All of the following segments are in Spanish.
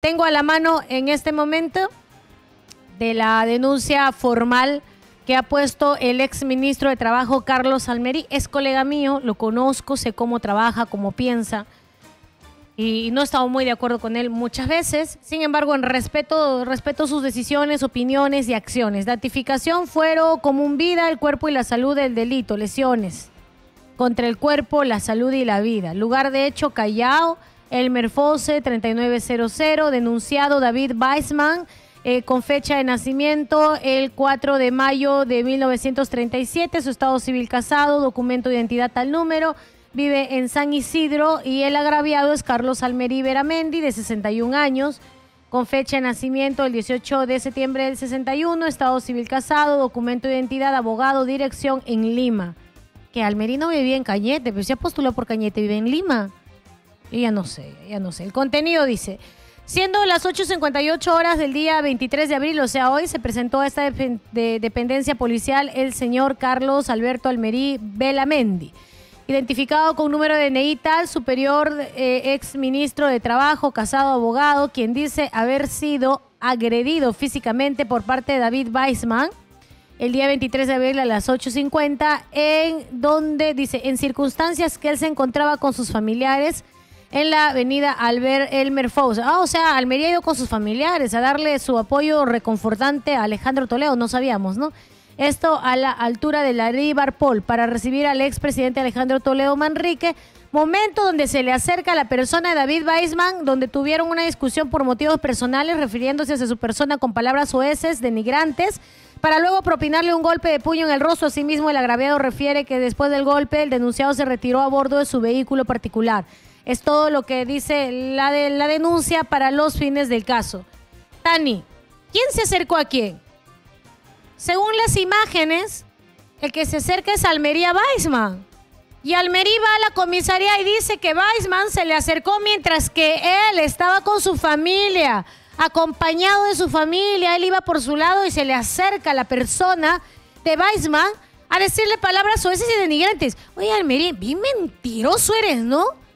Tengo a la mano en este momento de la denuncia formal que ha puesto el ex ministro de Trabajo Carlos Almerí. Es colega mío, lo conozco, sé cómo trabaja, cómo piensa y no he estado muy de acuerdo con él muchas veces. Sin embargo, en respeto, respeto sus decisiones, opiniones y acciones. Datificación, fuero, común vida, el cuerpo y la salud del delito, lesiones contra el cuerpo, la salud y la vida. Lugar de hecho, Callao, Elmer Fose, 3900, denunciado David Weissman, eh, con fecha de nacimiento el 4 de mayo de 1937, su estado civil casado, documento de identidad tal número, vive en San Isidro y el agraviado es Carlos Almerí Veramendi, de 61 años, con fecha de nacimiento el 18 de septiembre del 61, estado civil casado, documento de identidad, abogado, dirección en Lima. Que Almerí no vivía en Cañete, pero se ha postulado por Cañete, vive en Lima. Y ya no sé, ya no sé. El contenido dice, siendo las 8.58 horas del día 23 de abril, o sea, hoy se presentó a esta de dependencia policial el señor Carlos Alberto Almerí Belamendi identificado con número de DNI tal, superior eh, ex ministro de Trabajo, casado abogado, quien dice haber sido agredido físicamente por parte de David Weissman el día 23 de abril a las 8.50, en donde dice, en circunstancias que él se encontraba con sus familiares en la avenida Albert Elmer Fox. Ah, o sea, Almería ido con sus familiares a darle su apoyo reconfortante a Alejandro Toledo, no sabíamos, ¿no? Esto a la altura de la Ribarpol para recibir al expresidente Alejandro Toledo Manrique. Momento donde se le acerca a la persona de David Weisman, donde tuvieron una discusión por motivos personales, refiriéndose a su persona con palabras oeces, denigrantes, para luego propinarle un golpe de puño en el rostro. Asimismo, el agraviado refiere que después del golpe, el denunciado se retiró a bordo de su vehículo particular. Es todo lo que dice la, de, la denuncia para los fines del caso. Tani, ¿quién se acercó a quién? Según las imágenes, el que se acerca es Almería Weisman. Y Almería va a la comisaría y dice que Weisman se le acercó mientras que él estaba con su familia, acompañado de su familia. Él iba por su lado y se le acerca a la persona de Weisman a decirle palabras sueces y denigrantes. Oye, Almería, bien mentiroso eres, ¿no?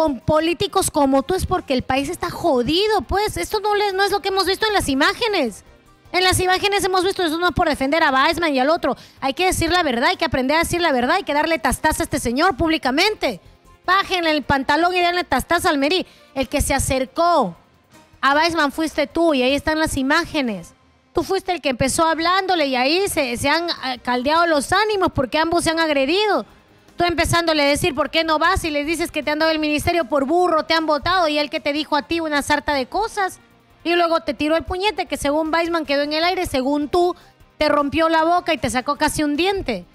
Con políticos como tú es porque el país está jodido, pues. Esto no, no es lo que hemos visto en las imágenes. En las imágenes hemos visto eso no por defender a Weisman y al otro. Hay que decir la verdad, hay que aprender a decir la verdad, hay que darle tastaza a este señor públicamente. Bájenle el pantalón y denle tastaza al Merí. El que se acercó a Weisman fuiste tú y ahí están las imágenes. Tú fuiste el que empezó hablándole y ahí se, se han eh, caldeado los ánimos porque ambos se han agredido. Tú empezándole a decir por qué no vas y le dices que te han dado el ministerio por burro, te han votado y él que te dijo a ti una sarta de cosas. Y luego te tiró el puñete que según Weisman quedó en el aire, según tú te rompió la boca y te sacó casi un diente.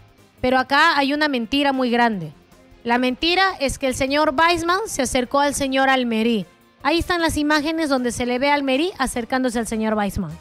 Pero acá hay una mentira muy grande. La mentira es que el señor Weisman se acercó al señor Almerí. Ahí están las imágenes donde se le ve a Almerí acercándose al señor Weisman.